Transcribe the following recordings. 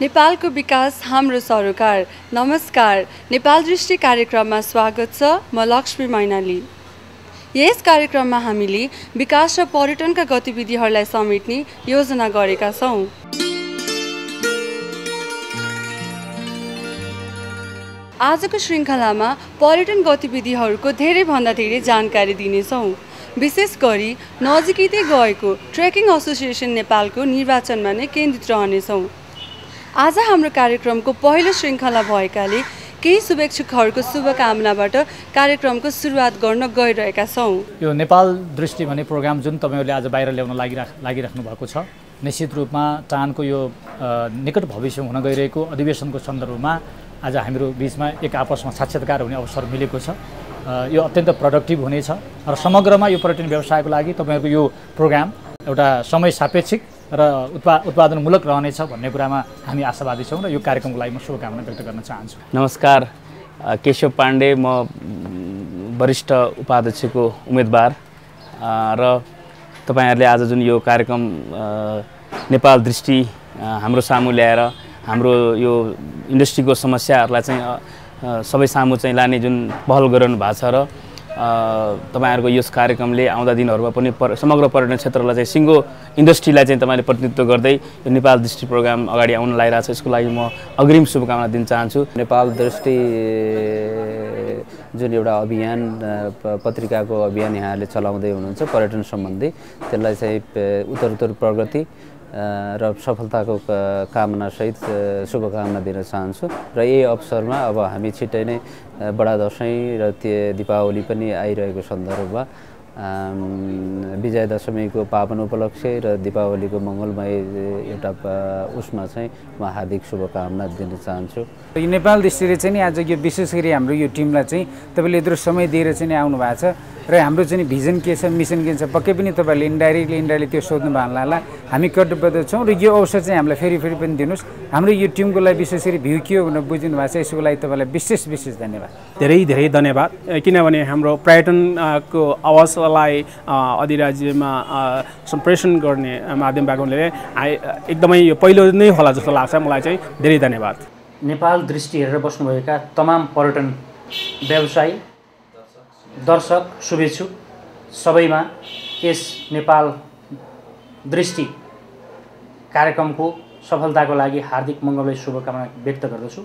नेपालको विकास हाम्रो सरोकार। नमस्कार। नेपाल दृष्टि कार्यक्रममा स्वागत छ। म लक्ष्मी मैनाली। यस कार्यक्रममा हामीले विकास र पर्यटनका गतिविधिहरूलाई समेट्ने योजना गरेका छौँ। आजको श्रृङ्खलामा पर्यटन गतिविधिहरूको धेरैभन्दा धेरै जानकारी दिनेछौँ। विशेष गरी नजिकै गएको ट्रेकिङ एसोसिएसन नेपालको निर्वाचनमा नै केन्द्रित रहनेछौँ। आज हाम्रो कार्यक्रमको पहिलो श्रृङ्खला भएकाले केही शुभेच्छुकहरूको शुभकामनाबाट कार्यक्रमको सुरुवात गर्न गइरहेका छौँ। यो नेपाल दृष्टि भन्ने प्रोग्राम जुन तपाईँहरूले आज बाहिर ल्याउन लागिराख लागिराख्नु भएको छ निश्चित रूपमा टानको यो निकट भविष्य हुन गइरहेको अधिवेशनको सन्दर्भमा आज हाम्रो बिचमा एक आपसमा साक्षात्कार हुने अवसर मिलेको छ। यो अत्यन्त प्रोडक्टिभ हुनेछ र समग्रमा यो पर्यटन व्यवसायको लागि तपाईँहरूको यो प्रोग्राम एउटा समय सापेक्षिक र उत्पा उत्पादनमूलक रहनेछ भन्ने कुरामा हामी आशावादी छौँ र यो कार्यक्रमको लागि म शुभकामना व्यक्त गर्न चाहन्छु। नमस्कार। केशव पाण्डे म वरिष्ठ उपाध्यक्षको उम्मेदवार। र तपाईँहरूले आज जुन यो कार्यक्रम नेपाल दृष्टि हाम्रो सामु ल्याएर हाम्रो यो इन्डस्ट्रीको समस्याहरूलाई चाहिँ सबै सामु चाहिँ लाने जुन पहल गरिरहनु भएको छ र तपाईँहरूको यस कार्यक्रमले आउँदा दिनहरूमा पनि पर समग्र पर्यटन क्षेत्रलाई चाहिँ सिङ्गो इन्डस्ट्रीलाई चाहिँ तपाईँले प्रतिनिधित्व गर्दै यो नेपाल दृष्टि प्रोग्राम अगाडि आउन लागिरहेको छ। यसको लागि म अग्रिम शुभकामना दिन चाहन्छु। नेपाल दृष्टि जुन एउटा अभियान पत्रिकाको अभियान यहाँले चलाउँदै हुनुहुन्छ पर्यटन सम्बन्धी त्यसलाई चाहिँ उत्तर उत्तर प्रगति र सफलताको कामनासहित शुभकामना दिन चाहन्छु। र यही अवसरमा अब हामी छिट्टै नै बडा दसैँ र त्यो दीपावली पनि आइरहेको सन्दर्भमा विजय दशमीको पावन उपलक्ष्य र दिपावलीको मङ्गलमय एउटा उसमा चाहिँ म हार्दिक शुभकामना दिन चाहन्छु। यो नेपाल दृष्टिले चाहिँ नि आज यो विशेष गरी हाम्रो यो टिमलाई चाहिँ तपाईँले यत्रो समय दिएर चाहिँ आउनु भएको छ र हाम्रो चाहिँ भिजन के छ मिसन के छ पक्कै पनि तपाईँहरूले इन्डाइरेक्टली इन्डाइरेक्टली त्यो सोध्नु भएको होला। हामी कटिबद्ध छौँ र यो अवसर चाहिँ हामीलाई फेरि फेरि पनि दिनुहोस्। हाम्रो यो टिमको लागि विशेष गरी भ्यू के हो भनेर बुझिदिनु भएको छ यसको लागि तपाईँलाई विशेष विशेष धन्यवाद। धेरै धेरै धन्यवाद। किनभने हाम्रो पर्यटनको आवाजलाई अधिराज्यमा सम्प्रेषण गर्ने माध्यम भएकोले एकदमै यो पहिलो नै होला जस्तो लाग्छ। मलाई चाहिँ धेरै धन्यवाद। नेपाल दृष्टि हेरेर बस्नुभएका तमाम पर्यटन व्यवसायी दर्शक शुभेच्छुक सबैमा यस नेपाल दृष्टि कार्यक्रमको सफलताको लागि हार्दिक मङ्गलमय शुभकामना व्यक्त गर्दछु।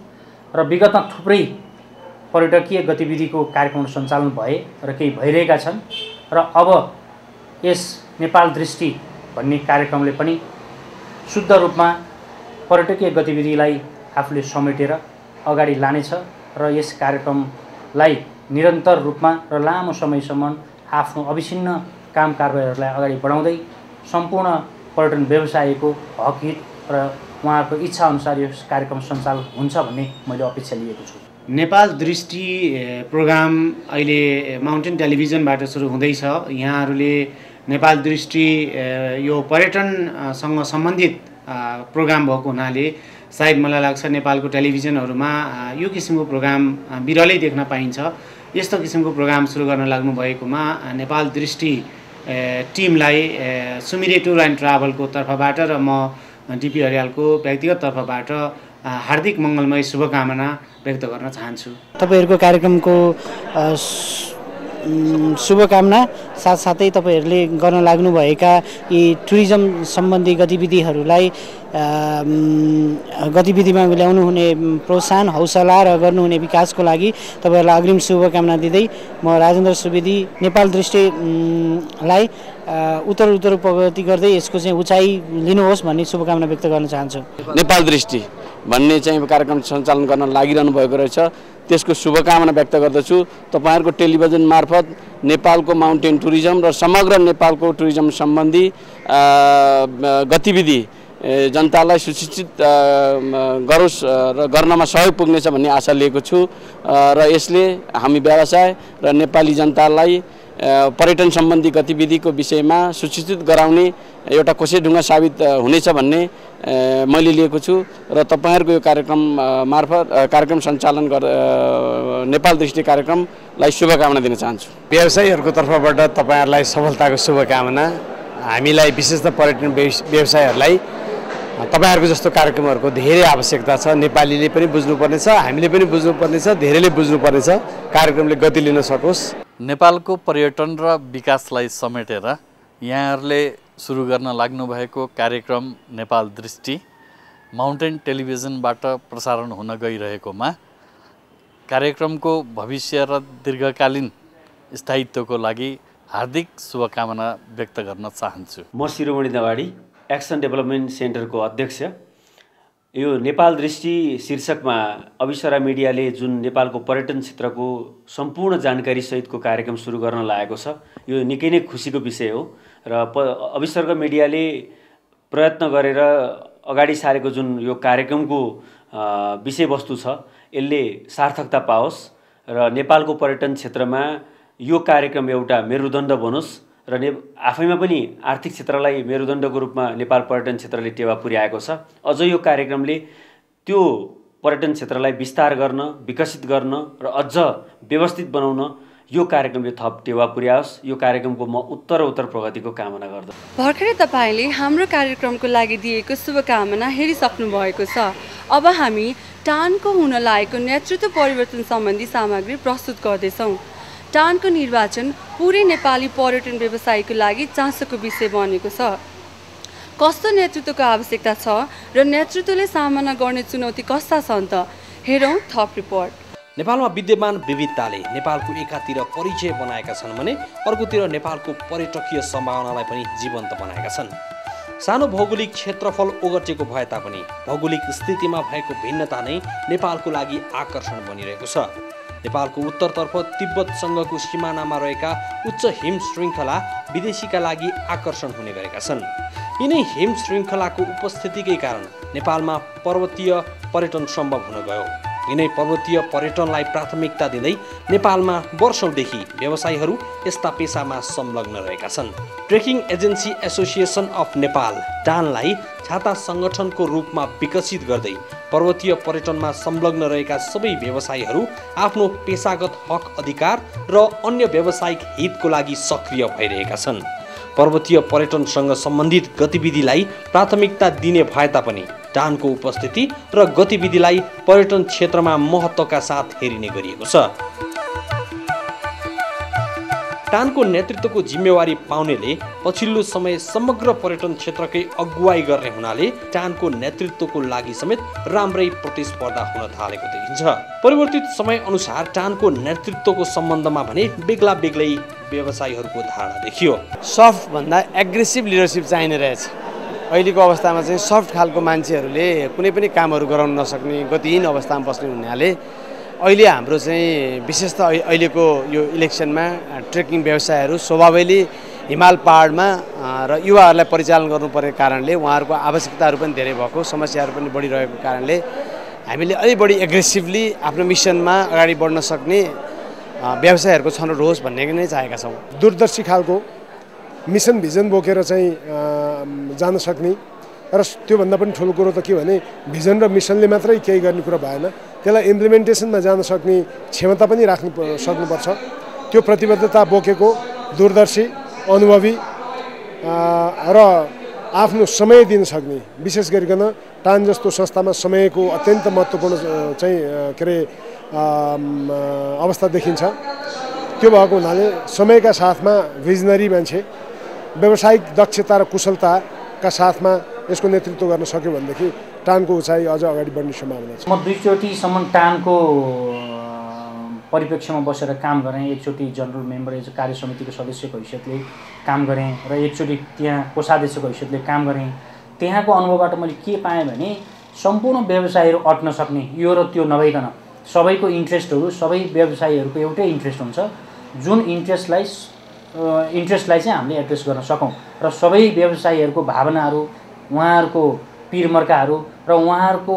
र विगतमा थुप्रै पर्यटकीय गतिविधिको कार्यक्रम सञ्चालन भए र केही भइरहेका छन् र अब यस नेपाल दृष्टि भन्ने कार्यक्रमले पनि शुद्ध रूपमा पर्यटकीय गतिविधिलाई आफूले समेटेर अगाडि लानेछ र यस कार्यक्रमलाई निरन्तर रूपमा र लामो समयसम्म आफ्नो अविच्छिन्न काम कारबाहीहरूलाई अगाडि बढाउँदै सम्पूर्ण पर्यटन व्यवसायको हक र उहाँहरूको इच्छाअनुसार यो कार्यक्रम सञ्चालन हुन्छ भन्ने मैले अपेक्षा लिएको छु। नेपाल दृष्टि प्रोग्राम अहिले माउन्टेन टेलिभिजनबाट सुरु हुँदैछ। यहाँहरूले नेपाल दृष्टि यो पर्यटनसँग सम्बन्धित प्रोग्राम भएको हुनाले सायद मलाई लाग्छ नेपालको टेलिभिजनहरूमा यो किसिमको प्रोग्राम बिरलै देख्न पाइन्छ। यस्तो किसिमको प्रोग्राम सुरु गर्न लाग्नु भएकोमा नेपाल दृष्टि टिमलाई सुमिरे टुर एन्ड ट्राभलको तर्फबाट र म डिपी हरियालको व्यक्तिगत तर्फबाट हार्दिक मङ्गलमय शुभकामना व्यक्त गर्न चाहन्छु। तपाईँहरूको कार्यक्रमको शुभकामना साथसाथै तपाईँहरूले गर्न लाग्नुभएका यी टुरिज्म सम्बन्धी गतिविधिहरूलाई गतिविधिमा ल्याउनु हुने प्रोत्साहन हौसला र गर्नुहुने विकासको लागि तपाईँहरूलाई अग्रिम शुभकामना दिँदै म राजेन्द्र सुवेदी नेपाल दृष्टिलाई उत्तर उत्तर प्रगति गर्दै यसको चाहिँ उचाइ लिनुहोस् भन्ने शुभकामना व्यक्त गर्न चाहन्छु। नेपाल दृष्टि। भन्ने चाहिँ कार्यक्रम सञ्चालन गर्न लागिरहनु भएको रहेछ। त्यसको शुभकामना व्यक्त गर्दछु। तपाईँहरूको टेलिभिजन मार्फत नेपालको माउन्टेन टुरिज्म र समग्र नेपालको टुरिज्म सम्बन्धी गतिविधि जनतालाई सुशिक्षित गरोस् र गर्नमा सहयोग पुग्नेछ भन्ने आशा लिएको छु। र यसले हामी व्यवसाय र नेपाली जनतालाई पर्यटन सम्बन्धी गतिविधिको विषयमा सुशिक्षित गराउने एउटा कोसेढुङ्गा साबित हुनेछ भन्ने मैले लिएको छु र तपाईँहरूको यो कार्यक्रम मार्फत कार्यक्रम सञ्चालन गर नेपाल दृष्टि कार्यक्रमलाई शुभकामना दिन चाहन्छु। व्यवसायीहरूको तर्फबाट तपाईँहरूलाई सफलताको शुभकामना हामीलाई विशेष त पर्यटन व्यवसायहरूलाई तपाईँहरूको जस्तो कार्यक्रमहरूको धेरै आवश्यकता छ नेपालीले पनि बुझ्नुपर्ने छ हामीले पनि बुझ्नुपर्ने छ धेरैले बुझ्नुपर्ने छ कार्यक्रमले गति लिन सकोस्। नेपालको पर्यटन र विकासलाई समेटेर यहाँहरूले सुरु गर्न लाग्नुभएको कार्यक्रम नेपाल दृष्टि माउन्टेन टेलिभिजनबाट प्रसारण हुन गइरहेकोमा कार्यक्रमको भविष्य र दीर्घकालीन स्थायित्वको लागि हार्दिक शुभकामना व्यक्त गर्न चाहन्छु। म शिरोमणि दवाडी एक्सन डेभलपमेन्ट सेन्टरको अध्यक्ष। यो नेपाल दृष्टि शीर्षकमा अविसरा मिडियाले जुन नेपालको पर्यटन क्षेत्रको सम्पूर्ण जानकारी सहितको कार्यक्रम सुरु गर्न लागेको छ यो निकै नै खुसीको विषय हो। र प अविसर्ग मिडियाले प्रयत्न गरेर अगाडि सारेको जुन यो कार्यक्रमको विषयवस्तु छ यसले सार्थकता पाओस् र नेपालको पर्यटन क्षेत्रमा यो कार्यक्रम एउटा मेरुदण्ड बनोस्। र ने आफैमा पनि आर्थिक क्षेत्रलाई मेरुदण्डको रूपमा नेपाल पर्यटन क्षेत्रले टेवा पुर्याएको छ। अझ यो कार्यक्रमले त्यो पर्यटन क्षेत्रलाई विस्तार गर्न विकसित गर्न र अझ व्यवस्थित बनाउन यो कार्यक्रमले थप टेवा पुर्याओस्। यो कार्यक्रमको म उत्तर उत्तर प्रगतिको कामना गर्दछु। भर्खरै तपाईँले हाम्रो कार्यक्रमको लागि दिएको शुभकामना हेरिसक्नु भएको छ। अब हामी टानको हुन लागेको नेतृत्व परिवर्तन सम्बन्धी सामग्री प्रस्तुत गर्दैछौँ। टानको निर्वाचन पुरै नेपाली पर्यटन व्यवसायको लागि चासोको विषय बनेको छ। कस्तो नेतृत्वको आवश्यकता छ र नेतृत्वले सामना गर्ने चुनौती कस्ता छन् त हेरौँ थप रिपोर्ट। नेपालमा विद्यमान विविधताले नेपालको एकातिर परिचय बनाएका छन् भने अर्कोतिर नेपालको पर्यटकीय सम्भावनालाई पनि जीवन्त बनाएका छन्। सानो भौगोलिक क्षेत्रफल ओगटेको भए तापनि भौगोलिक स्थितिमा भएको भिन्नता नै नेपालको लागि आकर्षण बनिरहेको छ। नेपालको उत्तरतर्फ तिब्बतसँगको सिमानामा रहेका उच्च हिम श्रृङ्खला विदेशीका लागि आकर्षण हुने गरेका छन्। यिनै हिम श्रृङ्खलाको उपस्थितिकै कारण नेपालमा पर्वतीय पर्यटन सम्भव हुन गयो। यिनै पर्वतीय पर्यटनलाई प्राथमिकता दिँदै नेपालमा वर्षौँदेखि व्यवसायीहरू यस्ता पेसामा संलग्न रहेका छन्। Trekking agency association of Nepal डानलाई छाता सङ्गठनको रूपमा विकसित गर्दै पर्वतीय पर्यटनमा संलग्न रहेका सबै व्यवसायीहरू आफ्नो पेसागत हक अधिकार र अन्य व्यावसायिक हितको लागि सक्रिय भइरहेका छन्। पर्वतीय पर्यटनसँग सम्बन्धित गतिविधिलाई प्राथमिकता दिने भए तापनि डानको उपस्थिति र गतिविधिलाई पर्यटन क्षेत्रमा महत्त्वका साथ हेरिने गरिएको छ। टानको नेतृत्वको जिम्मेवारी पाउनेले पछिल्लो समय समग्र पर्यटन क्षेत्रकै अगुवाई गर्ने हुनाले टानको नेतृत्वको लागि समेत राम्रै प्रतिस्पर्धा हुन थालेको देखिन्छ। परिवर्तित समय अनुसार टानको नेतृत्वको सम्बन्धमा भने बेग्ला बेग्लै व्यवसायीहरूको धारणा देखियो। सफ्ट भन्दा एग्रेसिभ लिडरसिप चाहिने रहेछ। अहिलेको अवस्थामा चाहिँ सफ्ट खालको मान्छेहरूले कुनै पनि कामहरू गराउन नसक्ने गतिहीन अवस्थामा बस्ने हुनाले अहिले हाम्रो चाहिँ विशेष त अहिलेको यो इलेक्सनमा ट्रेकिङ व्यवसायहरू स्वभावैले हिमाल पाहाडमा र युवाहरूलाई परिचालन गर्नुपर्ने कारणले उहाँहरूको आवश्यकताहरू पनि धेरै भएको समस्याहरू पनि बढिरहेको कारणले हामीले अलिक बढी एग्रेसिभली आफ्नो मिसनमा अगाडि बढ्न सक्ने व्यवसायहरूको छनौट होस् भन्ने नै चाहेका छौँ। दूरदर्शी खालको मिसन भिजन बोकेर चाहिँ जान सक्ने। र त्योभन्दा पनि ठुलो कुरो त के भने भिजन र मिसनले मात्रै केही गर्ने कुरो भएन। त्यसलाई इम्प्लिमेन्टेसनमा जान सक्ने क्षमता पनि राख्नु सक्नुपर्छ। त्यो प्रतिबद्धता बोकेको दूरदर्शी अनुभवी र आफ्नो समय दिन सक्ने। विशेष गरिकन टान जस्तो संस्थामा समयको अत्यन्त महत्त्वपूर्ण चाहिँ के अरे अवस्था देखिन्छ। त्यो भएको हुनाले समयका साथमा भिजनरी मान्छे व्यावसायिक दक्षता र कुशलताका साथमा यसको नेतृत्व गर्न सक्यो भनेदेखि टानको उचाइ अझ अगाडि बढ्ने सम्भावना छ। म दुईचोटिसम्म टानको परिप्रेक्ष्यमा बसेर काम गरेँ। एकचोटि जनरल मेम्बर एज कार्य समितिको सदस्यको हैसियतले काम गरेँ र एकचोटि त्यहाँ कोषाध्यक्षको हैसियतले काम गरेँ। त्यहाँको अनुभवबाट मैले के पाएँ भने सम्पूर्ण व्यवसायहरू अट्न सक्ने यो र त्यो नभइकन सबैको इन्ट्रेस्टहरू सबै व्यवसायीहरूको एउटै इन्ट्रेस्ट हुन्छ। जुन इन्ट्रेस्टलाई इन्ट्रेस्टलाई चाहिँ हामीले एड्रेस गर्न सकौँ। र सबै व्यवसायीहरूको भावनाहरू उहाँहरूको पिरमर्काहरू र उहाँहरूको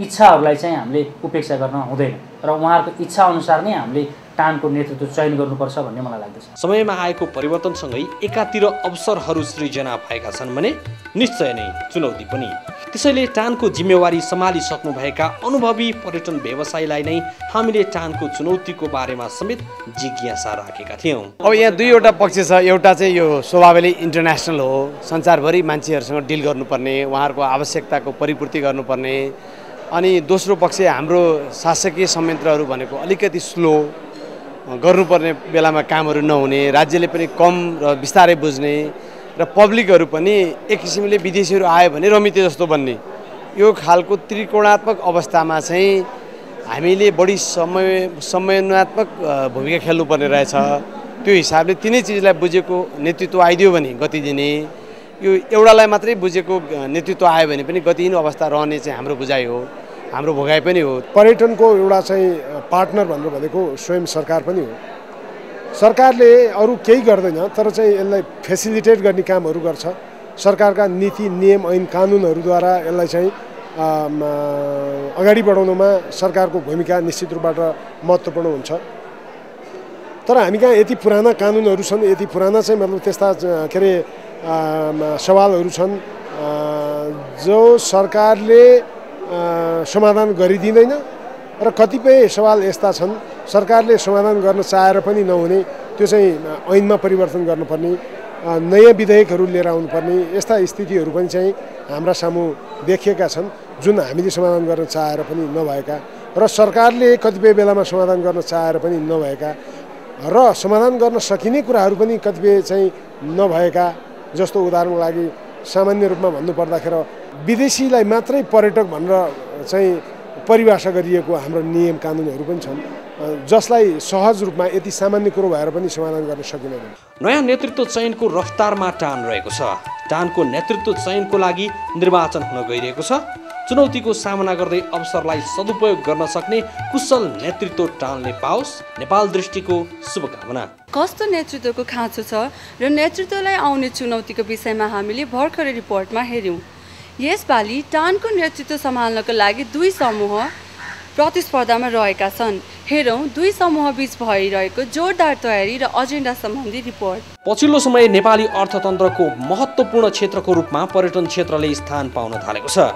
इच्छाहरूलाई चाहिँ हामीले उपेक्षा गर्न हुँदैन। र उहाँहरूको इच्छा अनुसार नै हामीले टानको नेतृत्व चयन गर्नुपर्छ भन्ने मलाई लाग्दछ। समयमा आएको परिवर्तनसँगै एकातिर अवसरहरू सृजना भएका छन् भने निश्चय नै चुनौती पनि। त्यसैले टानको जिम्मेवारी सम्हालिसक्नुभएका अनुभवी पर्यटन व्यवसायीलाई नै हामीले टानको चुनौतीको बारेमा समेत जिज्ञासा राखेका थियौँ। अब यहाँ दुईवटा पक्ष छ। एउटा चाहिँ यो स्वभावले इन्टरनेसनल हो। संसारभरि मान्छेहरूसँग डिल गर्नुपर्ने उहाँहरूको आवश्यकताको परिपूर्ति गर्नुपर्ने अनि दोस्रो पक्ष हाम्रो शासकीय संयन्त्रहरू भनेको अलिकति स्लो गर्नुपर्ने बेलामा कामहरू नहुने राज्यले पनि कम र बिस्तारै बुझ्ने र पब्लिकहरू पनि एक किसिमले विदेशीहरू आयो भने रमिते जस्तो बन्ने। यो खालको त्रिकोणात्मक अवस्थामा चाहिँ हामीले बढी समय समन्वयात्मक भूमिका खेल्नुपर्ने रहेछ। त्यो हिसाबले तिनै चिजलाई बुझेको नेतृत्व आइदियो भने गति दिने। यो एउटालाई मात्रै बुझेको नेतृत्व आयो भने पनि गतिहीन अवस्था रहने चाहिँ हाम्रो बुझाइ हो हाम्रो भोगाइ पनि हो। पर्यटनको एउटा चाहिँ पार्टनर भनेर भनेको स्वयं सरकार पनि हो। सरकारले अरू केही गर्दैन तर चाहिँ यसलाई फेसिलिटेट गर्ने कामहरू गर्छ। सरकारका नीति नियम ऐन कानुनहरूद्वारा यसलाई चाहिँ अगाडि बढाउनमा सरकारको भूमिका निश्चित रूपबाट महत्त्वपूर्ण हुन्छ। तर हामी कहाँ यति पुराना कानुनहरू छन् यति पुराना चाहिँ मतलब त्यस्ता के अरे सवालहरू छन्। जो सरकारले समाधान गरिदिँदैन र कतिपय सवाल यस्ता छन्। सरकारले समाधान गर्न चाहेर पनि नहुने त्यो चाहिँ ऐनमा परिवर्तन गर्नुपर्ने नयाँ विधेयकहरू लिएर आउनुपर्ने यस्ता स्थितिहरू पनि चाहिँ हाम्रा सामु देखिएका छन् जुन हामीले समाधान गर्न चाहेर पनि नभएका र सरकारले कतिपय बेलामा समाधान गर्न चाहेर पनि नभएका र समाधान गर्न सकिने कुराहरू पनि कतिपय चाहिँ नभएका जस्तो उदाहरणको लागि सामान्य रूपमा भन्नुपर्दाखेरि विदेशीलाई मात्रै पर्यटक भनेर चाहिँ परिभाषा गरिएको हाम्रो नियम कानुनहरू पनि छन्। जसलाई सहज रूपमा यति सामान्य कुरो भएर पनि समाधान गर्न सकिँदैन। नयाँ नेतृत्व चयनको रफ्तारमा टान रहेको छ। टानको नेतृत्व चयनको लागि निर्वाचन हुन गइरहेको छ। चुनौतीको सामना गर्दै अवसरलाई सदुपयोग गर्न सक्ने कुशल नेतृत्व टाल्ने पाओस्। नेपाल दृष्टिको शुभकामना। कस्तो नेतृत्वको खाँचो छ र नेतृत्वलाई आउने चुनौतीको विषयमा हामीले भर्खरै रिपोर्टमा हेऱ्यौँ। यसपालि टानको नेतृत्व सम्हाल्नको लागि दुई समूह प्रतिस्पर्धामा रहेका छन्। हेरौँ दुई समूह बिच भइरहेको जोरदार तयारी र एजेन्डा सम्बन्धी रिपोर्ट। पछिल्लो समय नेपाली अर्थतन्त्रको महत्त्वपूर्ण क्षेत्रको रूपमा पर्यटन क्षेत्रले स्थान पाउन थालेको छ।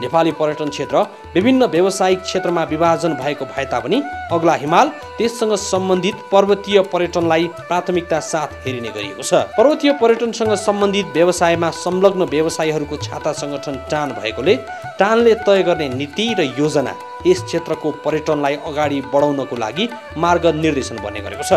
नेपाली पर्यटन क्षेत्र विभिन्न व्यावसायिक क्षेत्रमा विभाजन भएको भए तापनि अग्ला हिमाल त्यससँग सम्बन्धित पर्वतीय पर्यटनलाई प्राथमिकता साथ हेरिने गरिएको छ। पर्वतीय पर्यटनसँग सम्बन्धित व्यवसायमा संलग्न व्यवसायीहरूको छाता सङ्गठन टान भएकोले टानले तय गर्ने नीति र योजना यस क्षेत्रको पर्यटनलाई अगाडि बढाउनको लागि मार्ग निर्देशन बन्ने गरेको छ।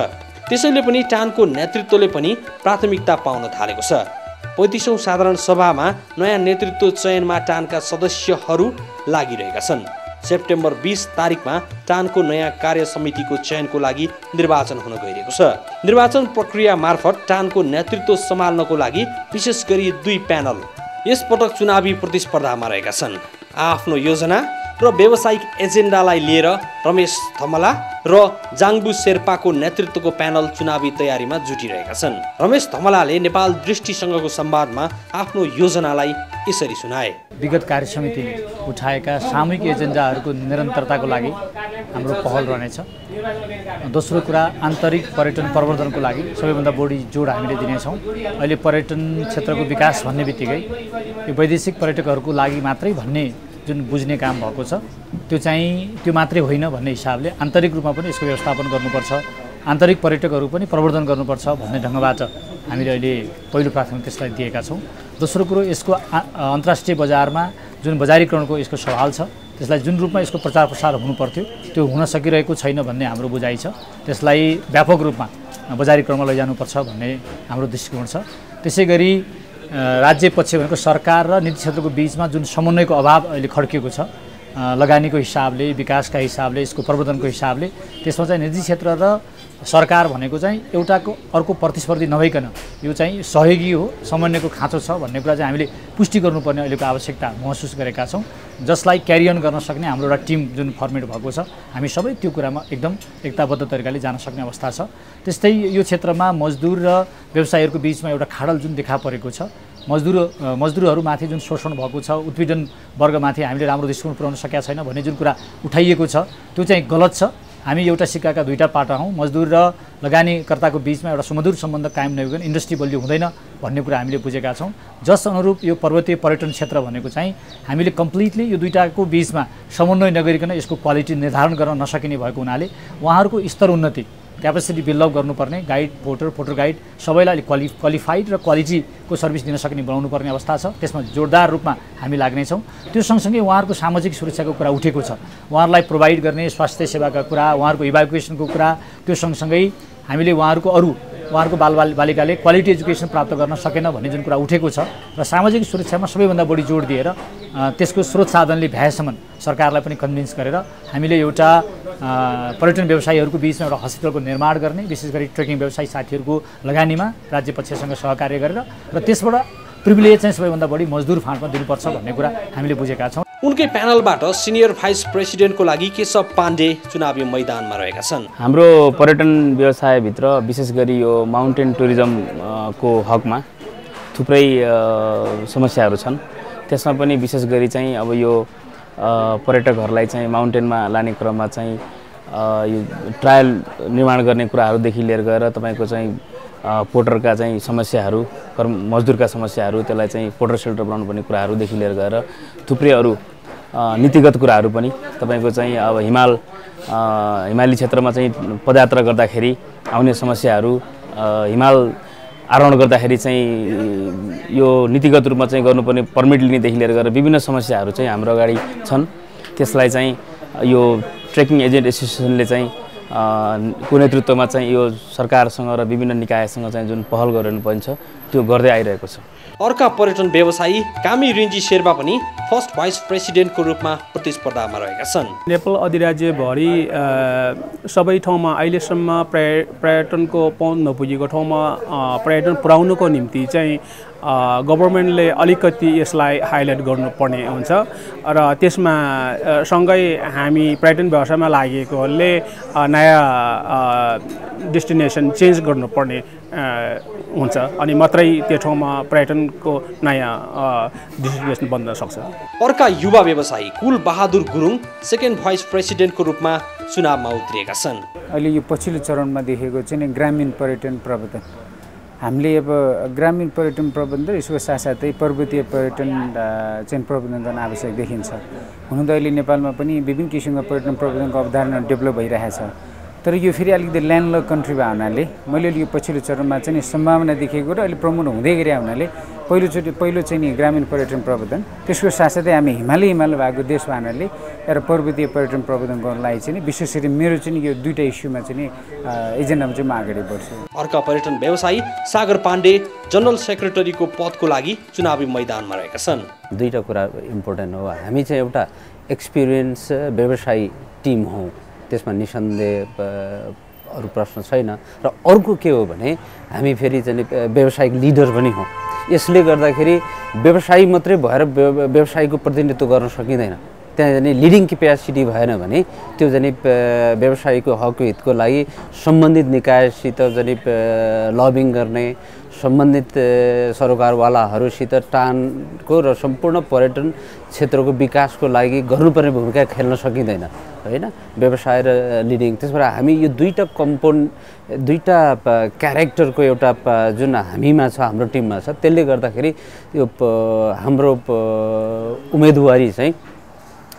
त्यसैले पनि टानको नेतृत्वले पनि प्राथमिकता पाउन थालेको छ। पैँतिसौँ साधारण सभामा नयाँ नेतृत्व चयनमा टानका सदस्यहरू लागिरहेका छन्। सेप्टेम्बर बिस तारिकमा टानको नयाँ कार्य समितिको चयनको लागि निर्वाचन हुन गइरहेको छ। निर्वाचन प्रक्रिया मार्फत टानको नेतृत्व सम्हाल्नको लागि विशेष गरी दुई प्यानल यसपटक चुनावी प्रतिस्पर्धामा रहेका छन्। आफ्नो योजना र व्यावसायिक एजेन्डालाई लिएर रमेश थमला र जाङबु शेर्पाको नेतृत्वको प्यानल चुनावी तयारीमा जुटिरहेका छन्। रमेश धमलाले नेपाल दृष्टिसँगको संवादमा आफ्नो योजनालाई यसरी सुनाए। विगत कार्य समितिले उठाएका सामूहिक एजेन्डाहरूको निरन्तरताको लागि हाम्रो पहल रहनेछ। दोस्रो कुरा आन्तरिक पर्यटन प्रवर्धनको लागि सबैभन्दा बढी जोड हामीले दिनेछौँ। अहिले पर्यटन क्षेत्रको विकास भन्ने बित्तिकै यो वैदेशिक पर्यटकहरूको लागि मात्रै भन्ने जुन बुझ्ने काम भएको छ त्यो चाहिँ त्यो मात्रै होइन भन्ने हिसाबले आन्तरिक रूपमा पनि यसको व्यवस्थापन गर्नुपर्छ आन्तरिक पर्यटकहरू पनि प्रवर्धन गर्नुपर्छ भन्ने ढङ्गबाट हामीले अहिले पहिलो प्राथमिकता त्यसलाई दिएका छौँ। दोस्रो कुरो यसको अन्तर्राष्ट्रिय बजारमा जुन बजारीकरणको यसको सवाल छ त्यसलाई जुन रूपमा यसको प्रचार प्रसार हुनुपर्थ्यो त्यो हुन सकिरहेको छैन भन्ने हाम्रो बुझाइ छ। त्यसलाई व्यापक रूपमा बजारीकरणमा लैजानुपर्छ भन्ने हाम्रो दृष्टिकोण छ। त्यसै गरी राज्य पक्ष भनेको सरकार र नीति क्षेत्रको बिचमा जुन समन्वयको अभाव अहिले खड्किएको छ लगानीको हिसाबले विकासका हिसाबले यसको प्रवर्धनको हिसाबले त्यसमा चाहिँ निजी क्षेत्र र सरकार भनेको चाहिँ एउटाको अर्को प्रतिस्पर्धी नभइकन यो चाहिँ सहयोगी हो समन्वयको खाँचो छ भन्ने कुरा चाहिँ हामीले पुष्टि गर्नुपर्ने अहिलेको आवश्यकता महसुस गरेका छौँ। जसलाई क्यारियन गर्न सक्ने हाम्रो एउटा टिम जुन फर्मेट भएको छ हामी सबै त्यो कुरामा एकदम एकताबद्ध तरिकाले जान सक्ने अवस्था छ। त्यस्तै यो क्षेत्रमा मजदुर र व्यवसायीहरूको बिचमा एउटा खाडल जुन देखा परेको छ मजदुर मजदुरहरूमाथि जुन शोषण भएको छ उत्पीडन वर्गमाथि हामीले राम्रो दृष्टिकोण पुऱ्याउन सकेका छैन भन्ने जुन कुरा उठाइएको छ त्यो चाहिँ गलत छ। हामी एउटा सिक्काका दुईवटा पाटा हौँ। मजदुर र लगानीकर्ताको बिचमा एउटा सुमधुर सम्बन्ध कायम नभइकन इन्डस्ट्री बलियो हुँदैन भन्ने कुरा हामीले बुझेका छौँ। जस अनुरूप यो पर्वतीय पर्यटन क्षेत्र भनेको चाहिँ हामीले कम्प्लिटली यो दुइटाको बिचमा समन्वय नगरिकन यसको क्वालिटी निर्धारण गर्न नसकिने भएको हुनाले उहाँहरूको स्तर उन्नति क्यापेसिटी बिल्डअप गर्नुपर्ने गाइड भोटर भोटर गाइड सबैलाई अलिक क्वालि क्वालिफाइड र क्वालिटीको सर्भिस दिन सक्ने बनाउनु पर्ने अवस्था छ। त्यसमा जोरदार रूपमा हामी लाग्नेछौँ। त्यो सँगसँगै उहाँहरूको सामाजिक सुरक्षाको कुरा उठेको छ। उहाँहरूलाई प्रोभाइड गर्ने स्वास्थ्य सेवाका कुरा उहाँहरूको इभाकुएसनको कुरा त्यो सँगसँगै हामीले उहाँहरूको अरू उहाँहरूको बाल बालिकाले क्वालिटी एजुकेसन प्राप्त गर्न सकेन भन्ने जुन कुरा उठेको छ र सामाजिक सुरक्षामा सबैभन्दा बढी जोड दिएर त्यसको स्रोत साधनले भ्याएसम्म सरकारलाई पनि कन्भिन्स गरेर हामीले एउटा पर्यटन व्यवसायीहरूको बिचमा एउटा हस्पिटलको निर्माण गर्ने विशेष गरी ट्रेकिङ व्यवसायी साथीहरूको लगानीमा राज्य पक्षसँग सहकार्य गरेर र त्यसबाट प्रिभिलेज चाहिँ सबैभन्दा बढी मजदुर फाँडमा दिनुपर्छ भन्ने कुरा हामीले बुझेका छौँ। उनकै प्यानलबाट सिनियर भाइस प्रेसिडेन्टको लागि केशव पाण्डे चुनावी मैदानमा रहेका छन्। हाम्रो पर्यटन व्यवसायभित्र विशेष गरी यो माउन्टेन टुरिज्मको हकमा थुप्रै समस्याहरू छन्। त्यसमा पनि विशेष गरी चाहिँ अब यो पर्यटकहरूलाई चाहिँ माउन्टेनमा लाने क्रममा चाहिँ यो ट्रायल निर्माण गर्ने कुराहरूदेखि लिएर गएर तपाईँको चाहिँ पोर्टरका चाहिँ समस्याहरू कर्म मजदुरका समस्याहरू त्यसलाई चाहिँ पोर्टर सेल्टर बनाउनु पर्ने कुराहरूदेखि लिएर गएर थुप्रै अरू नीतिगत कुराहरू पनि तपाईँको चाहिँ अब हिमाल हिमाली क्षेत्रमा चाहिँ पदयात्रा गर्दाखेरि आउने समस्याहरू हिमाल आरोहण गर्दाखेरि चाहिँ यो नीतिगत रूपमा चाहिँ गर्नुपर्ने पर्मिट लिनेदेखि लिएर गएर विभिन्न समस्याहरू चाहिँ हाम्रो अगाडि छन्। त्यसलाई चाहिँ यो ट्रेकिङ एजेन्ट एसोसिएसनले चाहिँ को नेतृत्वमा चाहिँ यो सरकारसँग र विभिन्न निकायसँग चाहिँ जुन पहल गरिरहनु त्यो गर्दै आइरहेको छ। अर्का पर्यटन व्यवसायी कामी रिन्जी शेर्पा पनि फर्स्ट भाइस प्रेसिडेन्टको रूपमा प्रतिस्पर्धामा रहेका छन्। नेपाल अधिराज्यभरि सबै ठाउँमा अहिलेसम्म पर्यटनको पहुँच नपुगेको ठाउँमा पर्यटन पुर्याउनुको निम्ति चाहिँ गभर्मेन्टले अलिकति यसलाई हाइलाइट गर्नुपर्ने हुन्छ। र त्यसमा सँगै हामी पर्यटन व्यवसायमा लागेकोले नयाँ डेस्टिनेसन चेन्ज गर्नुपर्ने हुन्छ। अनि मात्रै त्यो ठाउँमा पर्यटनको नयाँ डेस्टिनेसन बन्न सक्छ। अर्का युवा व्यवसायी कुल बहादुर गुरुङ सेकेन्ड भाइस प्रेसिडेन्टको रूपमा चुनावमा उत्रिएका छन्। अहिले यो पछिल्लो चरणमा देखेको चाहिँ ग्रामीण पर्यटन प्रवर्धन हामीले अब ग्रामीण पर्यटन प्रबन्धन यसको साथसाथै पर्वतीय पर्यटन चाहिँ प्रबन्धन गर्न आवश्यक देखिन्छ। हुन त अहिले नेपालमा पनि विभिन्न किसिमका पर्यटन प्रबन्धनको अवधारणा डेभलप भइरहेछ। तर यो फेरि अलिकति ल्यान्डलक कन्ट्री भए हुनाले मैले यो पछिल्लो चरणमा चाहिँ सम्भावना देखेको र अहिले प्रमोट हुँदै गएर हुनाले पहिलोचोटि पहिलो चाहिँ नि ग्रामीण पर्यटन प्रबन्धन त्यसको साथसाथै हामी हिमाली हिमाल भएको देश भए हुनाले एउटा पर्वतीय पर्यटन प्रबन्धन गर्नलाई चाहिँ विशेष गरी मेरो चाहिँ यो दुइटा इस्युमा चाहिँ नि एजेन्डामा चाहिँ म अगाडि बढ्छु। अर्का पर्यटन व्यवसायी सागर पाण्डे जनरल सेक्रेटरीको पदको लागि चुनावी मैदानमा रहेका छन्। दुईवटा कुरा इम्पोर्टेन्ट हो। हामी चाहिँ एउटा एक्सपिरियन्स व्यवसायी टिम हौँ। त्यसमा निसन्देह अरू प्रश्न छैन। र अर्को के हो भने हामी फेरि चाहिँ व्यावसायिक लिडर पनि हौँ। यसले गर्दाखेरि व्यवसायी मात्रै भएर व्यवसायीको प्रतिनिधित्व गर्न सकिँदैन। त्यहाँ जाने लिडिङ क्यापेसिटी भएन भने त्यो जाने व्यवसायीको हक हितको लागि सम्बन्धित निकायसित जाने लबिङ गर्ने सम्बन्धित सरोकारवालाहरूसित टानको र सम्पूर्ण पर्यटन क्षेत्रको विकासको लागि गर्नुपर्ने भूमिका खेल्न सकिँदैन होइन? व्यवसाय र लिडिङ त्यसबाट हामी यो दुईवटा कम्पाउन्ड दुईवटा क्यारेक्टरको एउटा जुन हामीमा छ हाम्रो टिममा छ त्यसले गर्दाखेरि यो हाम्रो उम्मेदवारी चाहिँ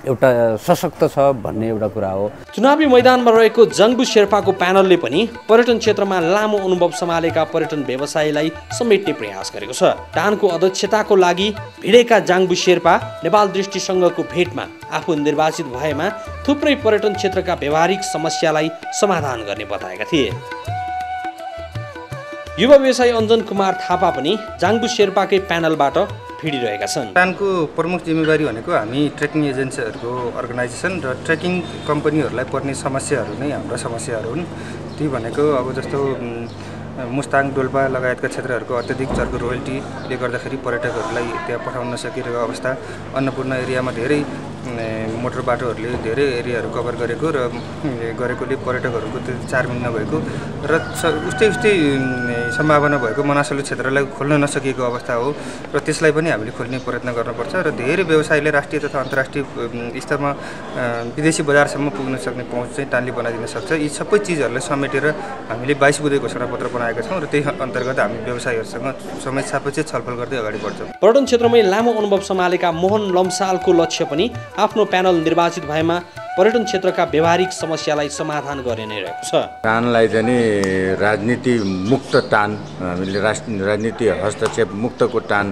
एउटा सशक्त छ भन्ने एउटा कुरा हो। चुनावी मैदानमा रहेको जङ्गबु शेर्पाको प्यानलले पनि पर्यटन क्षेत्रमा लामो अनुभव सम्हालेका पर्यटन व्यवसायीलाई समेट्ने प्रयास गरेको छ। टानको अध्यक्षताको लागि भिडेका जाङ्बु शेर्पा नेपाल दृष्टि सङ्घको भेटमा आफू निर्वाचित भएमा थुप्रै पर्यटन क्षेत्रका व्यावहारिक समस्यालाई समाधान गर्ने बताएका थिए। युवा व्यवसायी अञ्जन कुमार थापा पनि जाङ्बु शेर्पाकै प्यानलबाट भिडिरहेका छन्। प्लानको प्रमुख जिम्मेवारी भनेको हामी ट्रेकिङ एजेन्सीहरूको अर्गनाइजेसन र ट्रेकिङ कम्पनीहरूलाई पर्ने समस्याहरू नै हाम्रा समस्याहरू हुन्। ती भनेको अब जस्तो मुस्ताङ डोल्पा लगायतका क्षेत्रहरूको अत्याधिक चर्को रोयल्टीले गर्दाखेरि पर्यटकहरूलाई त्यहाँ पठाउन नसकिरहेको अवस्था अन्नपूर्ण एरियामा धेरै मोटर बाटोहरूले धेरै एरियाहरू कभर गरेको र गरेकोले पर्यटकहरूको त्यो चारमिन नभएको र उस्तै उस्तै सम्भावना भएको मनासलु क्षेत्रलाई खोल्न नसकिएको अवस्था हो र त्यसलाई पनि हामीले खोल्ने प्रयत्न गर्नुपर्छ र धेरै व्यवसायले राष्ट्रिय तथा अन्तर्राष्ट्रिय स्तरमा विदेशी बजारसम्म पुग्न सक्ने पहुँच चाहिँ टान्ली बनाइदिन सक्छ। यी सबै चिजहरूलाई समेटेर हामीले बाइस बुधे घोषणापत्र बनाएका छौँ र त्यही अन्तर्गत हामी व्यवसायीहरूसँग समय सापेक्ष छलफल गर्दै अगाडि बढ्छौँ। पर्यटन क्षेत्रमै लामो अनुभव सम्हालेका मोहन लम्सालको लक्ष्य पनि आफ्नो प्यानल निर्वाचित भएमा पर्यटन क्षेत्रका व्यवहारिक समस्यालाई समाधान गर्ने नै रहेको छ। टानलाई चाहिँ नि राजनीति मुक्त टान हामीले राजनीति हस्तक्षेप मुक्तको टान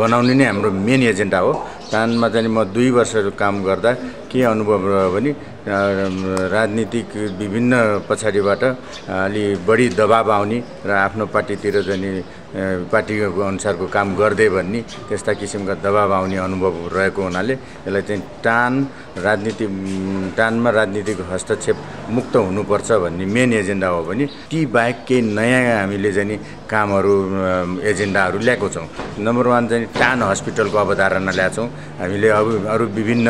बनाउने नै हाम्रो मेन एजेन्डा हो। टानमा चाहिँ म दुई वर्ष काम गर्दा के अनुभव रह्यो भने राजनीतिक विभिन्न पछाडिबाट अलि बढी दबाब आउने र आफ्नो पार्टीतिर चाहिँ पार्टीको अनुसारको काम गर्दै भन्ने त्यस्ता किसिमका दबाब आउने अनुभव रहेको हुनाले यसलाई चाहिँ टान राजनीति टानमा राजनीतिक हस्तक्षेप मुक्त हुनुपर्छ भन्ने मेन एजेन्डा हो भने ती बाहेक केही नयाँ हामीले चाहिँ कामहरू एजेन्डाहरू ल्याएको छौँ। नम्बर वान चाहिँ टान हस्पिटलको अवधारणा ल्याएको हामीले अब अरू विभिन्न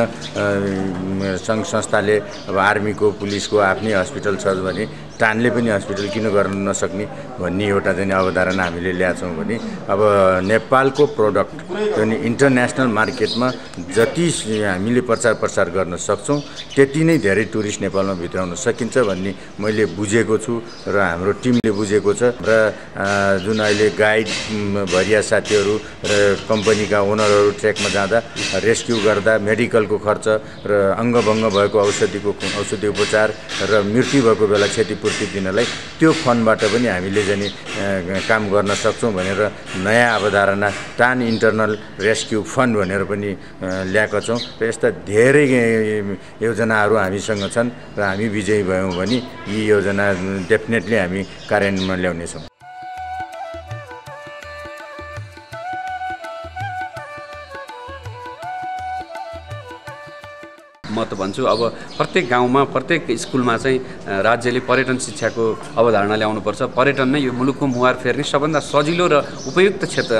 सङ्घ संस्थाले अब आर्मीको पुलिसको आफ्नै हस्पिटल छ भने टानले पनि हस्पिटल किन गर्न नसक्ने भन्ने एउटा चाहिँ अवधारणा हामीले ल्याएको छौँ भने अब नेपालको प्रडक्ट जुन इन्टरनेसनल मार्केटमा जति हामीले प्रचार प्रसार गर्न सक्छौँ त्यति नै धेरै टुरिस्ट नेपालमा भित्राउन सकिन्छ भन्ने मैले बुझेको छु र हाम्रो टिमले बुझेको छ र जुन अहिले गाइड भरिया साथीहरू र कम्पनीका ओनरहरू ट्रेकमा जाँदा रेस्क्यु गर्दा मेडिकलको खर्च र अङ्गभङ्ग भएको औषधिको औषधि उपचार र मृत्यु भएको बेला क्षतिपूर्ति दिनलाई त्यो फन्डबाट पनि हामीले चाहिँ काम गर्न सक्छौँ भनेर नयाँ अवधारणा टान इन्टरनल रेस्क्यु फन्ड भनेर पनि ल्याएका छौँ र यस्ता धेरै योजनाहरू हामीसँग छन् र हामी विजयी भयौँ भने यी योजना डेफिनेटली हामी कार्यान्वयनमा ल्याउनेछौँ। म त भन्छु। अब प्रत्येक गाउँमा प्रत्येक स्कुलमा चाहिँ राज्यले पर्यटन शिक्षाको अवधारणा ल्याउनुपर्छ। पर्यटन नै यो मुलुकको मुहार फेर्ने सबभन्दा सजिलो र उपयुक्त क्षेत्र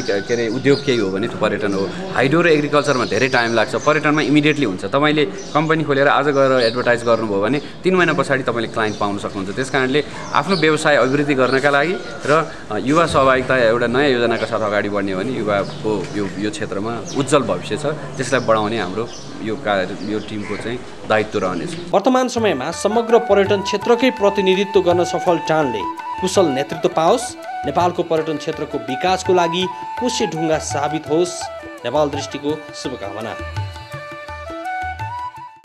के अरे उद्योग केही हो भने त्यो पर्यटन हो। हाइडो र एग्रिकल्चरमा धेरै टाइम लाग्छ। पर्यटनमा इमिडिएटली हुन्छ। तपाईँले कम्पनी खोलेर आज गएर एडभर्टाइज गर्नुभयो भने तिन महिना पछाडि तपाईँले क्लाइन्ट पाउन सक्नुहुन्छ। त्यस कारणले आफ्नो व्यवसाय अभिवृद्धि गर्नका लागि र युवा सहभागिता एउटा नयाँ योजनाका साथ अगाडि बढ्ने भने युवाको यो यो क्षेत्रमा उज्जवल भविष्य छ। त्यसलाई बढाउने हाम्रो यो कार्य यो टिमको चाहिँ दायित्व रहनेछ वर्तमान समयमा समग्र पर्यटन क्षेत्रकै प्रतिनिधित्व गर्न सफल टानले कुशल नेतृत्व पाओस्। नेपालको पर्यटन क्षेत्रको विकासको लागि कोसे ढुङ्गा साबित होस्। नेपाल दृष्टिको शुभकामना।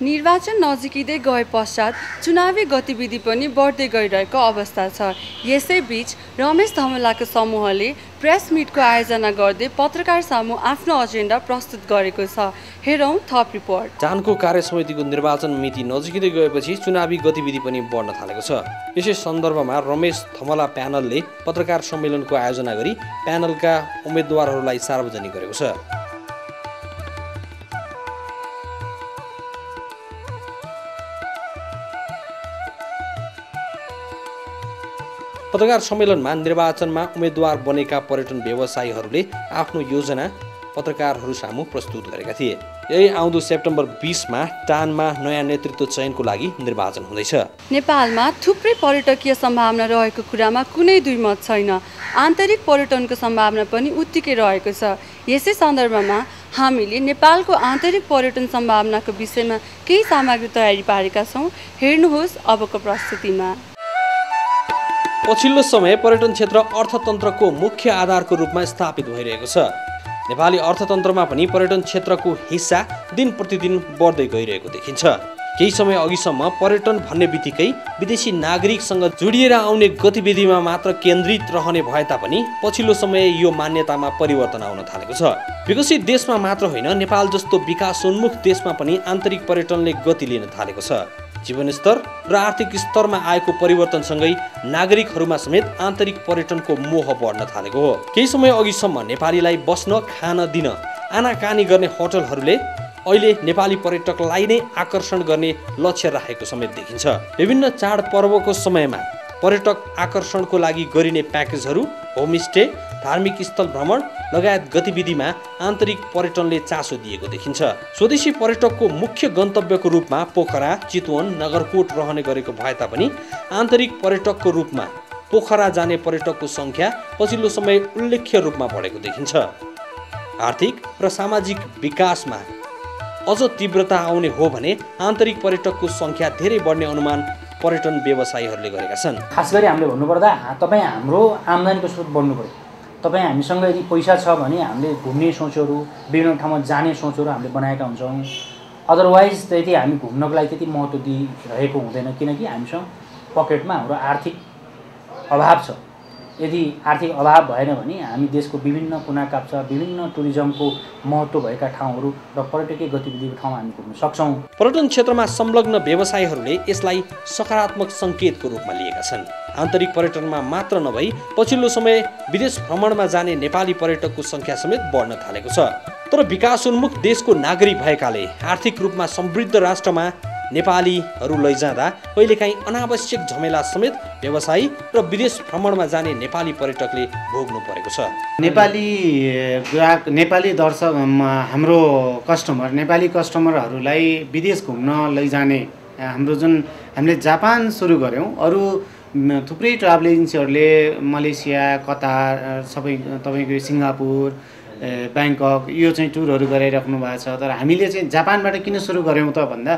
निर्वाचन नजिकिँदै गए पश्चात चुनावी गतिविधि पनि बढ्दै गइरहेको अवस्था छ। यसैबीच रमेश धमलाको समूहले प्रेस मिटको आयोजना गर्दै पत्रकार सामु आफ्नो एजेन्डा प्रस्तुत गरेको छ। हेरौँ थप रिपोर्ट। चानको कार्य समितिको निर्वाचन मिति नजिकिँदै गएपछि चुनावी गतिविधि पनि बढ्न थालेको छ। यसै सन्दर्भमा रमेश थमला प्यानलले पत्रकार सम्मेलनको आयोजना गरी प्यानलका उम्मेद्वारहरूलाई सार्वजनिक गरेको छ। पत्रकार सम्मेलनमा निर्वाचनमा उम्मेद्वार बनेका पर्यटन व्यवसायीहरूले आफ्नो योजना पत्रकारहरू सामु प्रस्तुत गरेका थिए। यही आउँदो सेप्टेम्बर बिसमा टानमा नयाँ नेतृत्व चयनको लागि निर्वाचन हुँदैछ। नेपालमा थुप्रै पर्यटकीय सम्भावना रहेको कुरामा कुनै दुई मत छैन। आन्तरिक पर्यटनको सम्भावना पनि उत्तिकै रहेको छ। यसै सन्दर्भमा हामीले नेपालको आन्तरिक पर्यटन सम्भावनाको विषयमा केही सामग्री तयारी पारेका छौँ। हेर्नुहोस् अबको प्रस्तुतिमा। पछिल्लो समय पर्यटन क्षेत्र अर्थतन्त्रको मुख्य आधारको रूपमा स्थापित भइरहेको छ। नेपाली अर्थतन्त्रमा पनि पर्यटन क्षेत्रको हिस्सा दिन प्रतिदिन बढ्दै गइरहेको देखिन्छ। केही समय अघिसम्म पर्यटन भन्ने बित्तिकै विदेशी नागरिकसँग जोडिएर आउने गतिविधिमा मात्र केन्द्रित रहने भए तापनि पछिल्लो समय यो मान्यतामा परिवर्तन आउन थालेको छ। विकसित देशमा मात्र होइन नेपाल जस्तो विकासोन्मुख देशमा पनि आन्तरिक पर्यटनले गति लिन थालेको छ। जीवनस्तर र आर्थिक स्तरमा आएको परिवर्तनसँगै नागरिकहरूमा समेत आन्तरिक पर्यटनको मोह बढ्न थालेको हो। केही समय अघिसम्म नेपालीलाई बस्न खान दिन आनाकानी गर्ने होटलहरूले अहिले नेपाली पर्यटकलाई नै आकर्षण गर्ने लक्ष्य राखेको समेत देखिन्छ। विभिन्न चाडपर्वको समयमा पर्यटक आकर्षणको लागि गरिने प्याकेजहरू होमस्टे धार्मिक स्थल भ्रमण लगायत गतिविधिमा आन्तरिक पर्यटनले चासो दिएको देखिन्छ। स्वदेशी पर्यटकको मुख्य गन्तव्यको रूपमा पोखरा चितवन नगरकोट रहने गरेको भए तापनि आन्तरिक पर्यटकको रूपमा पोखरा जाने पर्यटकको सङ्ख्या पछिल्लो समय उल्लेख्य रूपमा बढेको देखिन्छ। आर्थिक र सामाजिक विकासमा अझ तीव्रता आउने हो भने आन्तरिक पर्यटकको सङ्ख्या धेरै बढ्ने अनुमान पर्यटन व्यवसायीहरूले गरेका छन्। खास गरी हामीले भन्नुपर्दा तपाईँ हाम्रो आम्दानीको स्रोत बढ्नु पऱ्यो तपाईँ हामीसँग यदि पैसा छ भने हामीले घुम्ने सोचहरू विभिन्न ठाउँमा जाने सोचहरू हामीले बनाएका हुन्छौँ। अदरवाइज त्यति हामी घुम्नको लागि त्यति महत्त्व दिइरहेको हुँदैन किनकि हामीसँग पकेटमा हाम्रो आर्थिक अभाव छ। यदि आर्थिक अभाव भएन भने हामी देशको विभिन्न कुना काप्चा विभिन्न टुरिज्मको महत्त्व भएका ठाउँहरू र पर्यटकीय गतिविधिको ठाउँमा हामी घुम्न सक्छौँ। पर्यटन क्षेत्रमा संलग्न व्यवसायीहरूले यसलाई सकारात्मक सङ्केतको रूपमा लिएका छन्। आन्तरिक पर्यटनमा मात्र नभई पछिल्लो समय विदेश भ्रमणमा जाने नेपाली पर्यटकको सङ्ख्या समेत बढ्न थालेको छ। तर विकासोन्मुख देशको नागरिक भएकाले आर्थिक रूपमा समृद्ध राष्ट्रमा नेपालीहरू लैजाँदा कहिलेकाहीँ अनावश्यक झमेला समेत व्यवसायी र विदेश भ्रमणमा जाने नेपाली पर्यटकले भोग्नु परेको छ। नेपाली ग्राहक नेपाली दर्शक हाम्रो कस्टमर नेपाली कस्टमरहरूलाई विदेश घुम्न लैजाने हाम्रो जुन हामीले जापान सुरु गऱ्यौँ अरू थुप्रै ट्राभल एजेन्सीहरूले मलेसिया कतार सबै तपाईँको सिङ्गापुर ब्याङ्कक यो चाहिँ टुरहरू गराइराख्नु भएको छ। तर हामीले चाहिँ जापानबाट किन सुरु गऱ्यौँ त भन्दा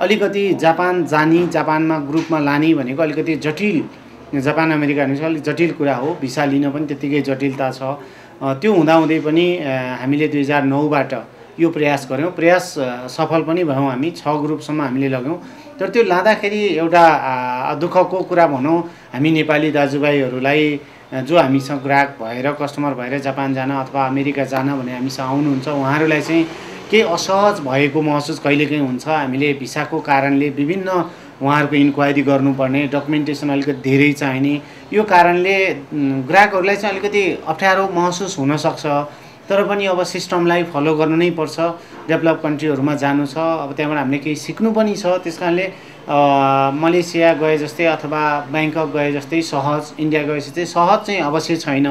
अलिकति जापान जाने जापानमा ग्रुपमा लाने भनेको अलिकति जटिल जापान अमेरिका भनेको अलिक जटिल कुरा हो। भिसा लिन पनि त्यत्तिकै जटिलता छ। त्यो हुँदाहुँदै पनि हामीले दुई हजार नौबाट यो प्रयास गऱ्यौँ। प्रयास सफल पनि भयौँ हामी। छ ग्रुपसम्म हामीले लग्यौँ। तर त्यो लाँदाखेरि एउटा दुःखको कुरा भनौँ। हामी नेपाली दाजुभाइहरूलाई जो हामीसँग ग्राहक भएर कस्टमर भएर जापान जान अथवा अमेरिका जान भने हामीसँग आउनुहुन्छ उहाँहरूलाई चाहिँ केही असहज भएको महसुस कहिलेकाहीँ हुन्छ? हामीले भिसाको कारणले विभिन्न उहाँहरूको इन्क्वायरी गर्नुपर्ने डकुमेन्टेसन अलिकति धेरै चाहिने। यो कारणले ग्राहकहरूलाई चाहिँ अलिकति अप्ठ्यारो महसुस हुनसक्छ। तर पनि अब सिस्टमलाई फलो गर्नु नै पर्छ। डेभलप कन्ट्रीहरूमा जानु छ। अब त्यहाँबाट हामीले केही सिक्नु पनि छ। त्यस कारणले मलेसिया गए जस्तै अथवा ब्याङ्कक गए जस्तै सहज इन्डिया गए जस्तै सहज चाहिँ अवश्य छैन।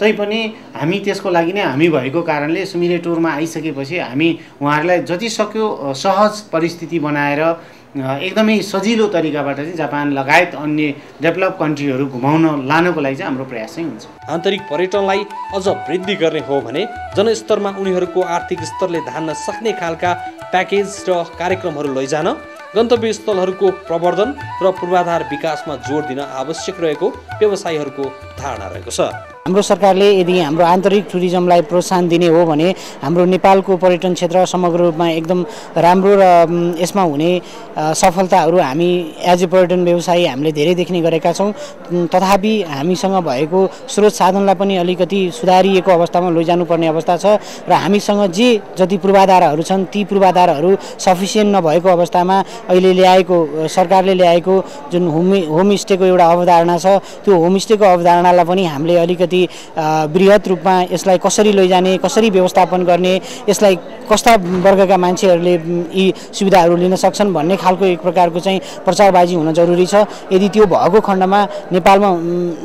तैपनि हामी त्यसको लागि नै हामी भएको कारणले सुमिले टुरमा आइसकेपछि हामी उहाँहरूलाई जति सक्यो सहज परिस्थिति बनाएर एकदमै सजिलो तरिकाबाट चाहिँ जापान लगायत अन्य डेभलप कन्ट्रीहरू घुमाउन लानको लागि चाहिँ हाम्रो प्रयास चाहिँ हुन्छ। आन्तरिक पर्यटनलाई अझ वृद्धि गर्ने हो भने जनस्तरमा उनीहरूको आर्थिक स्तरले धान्न सक्ने खालका प्याकेज र कार्यक्रमहरू लैजान गन्तव्य स्थलहरूको प्रवर्धन र पूर्वाधार विकासमा जोड दिन आवश्यक रहेको व्यवसायीहरूको धारणा रहेको छ। हाम्रो सरकारले यदि हाम्रो आन्तरिक टुरिज्मलाई प्रोत्साहन दिने हो भने हाम्रो नेपालको पर्यटन क्षेत्र समग्र रूपमा एकदम राम्रो र यसमा हुने सफलताहरू हामी एज ए पर्यटन व्यवसायी हामीले धेरै देख्ने गरेका छौँ। तथापि हामीसँग भएको स्रोत साधनलाई पनि अलिकति सुधारिएको अवस्थामा लैजानुपर्ने अवस्था छ र हामीसँग जे जति पूर्वाधारहरू छन् ती पूर्वाधारहरू सफिसियन्ट नभएको अवस्थामा अहिले ल्याएको सरकारले ल्याएको जुन होम होमस्टेको एउटा अवधारणा छ त्यो होमस्टेको अवधारणालाई पनि हामीले अलिकति वृहत रूपमा यसलाई कसरी लैजाने कसरी व्यवस्थापन गर्ने यसलाई कस्ता वर्गका मान्छेहरूले यी सुविधाहरू लिन सक्छन् भन्ने खालको एक प्रकारको चाहिँ प्रचारबाजी हुन जरुरी छ। यदि त्यो भएको खण्डमा नेपालमा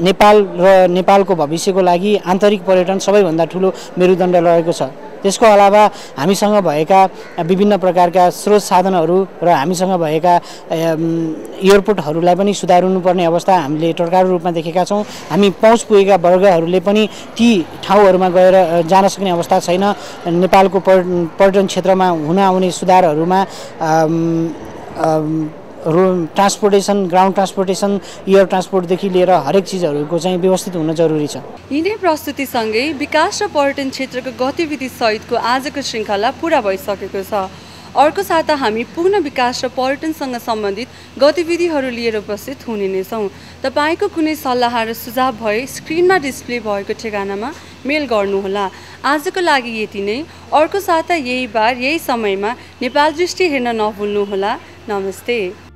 नेपाल र नेपालको भविष्यको लागि आन्तरिक पर्यटन सबैभन्दा ठुलो मेरुदण्ड रहेको छ। त्यसको अलावा हामीसँग भएका विभिन्न प्रकारका स्रोत साधनहरू र हामीसँग भएका एयरपोर्टहरूलाई पनि सुधार्नुपर्ने अवस्था हामीले टर्कारो रूपमा देखेका छौँ। हामी पहुँच पुगेका वर्गहरूले पनि ती ठाउँहरूमा गएर जान सक्ने अवस्था छैन। नेपालको पर्यटन क्षेत्रमा हुन आउने सुधारहरूमा road transportation ground transportation air ट्रान्सपोर्टदेखि लिएर हरेक चिजहरूको चाहिँ व्यवस्थित हुन जरुरी छ। यिनै प्रस्तुतिसँगै विकास र पर्यटन क्षेत्रको गतिविधि सहितको आजको श्रृङ्खला पुरा भइसकेको छ। अर्को साता हामी पुग्न विकास र पर्यटनसँग सम्बन्धित गतिविधिहरू लिएर उपस्थित हुने नै छौँ। तपाईँको कुनै सल्लाह र सुझाव भए स्क्रिनमा डिस्प्ले भएको ठेगानामा मेल गर्नुहोला। आजको लागि यति नै। अर्को साता यही बार यही समयमा नेपाल दृष्टि हेर्न नभुल्नुहोला। नमस्ते।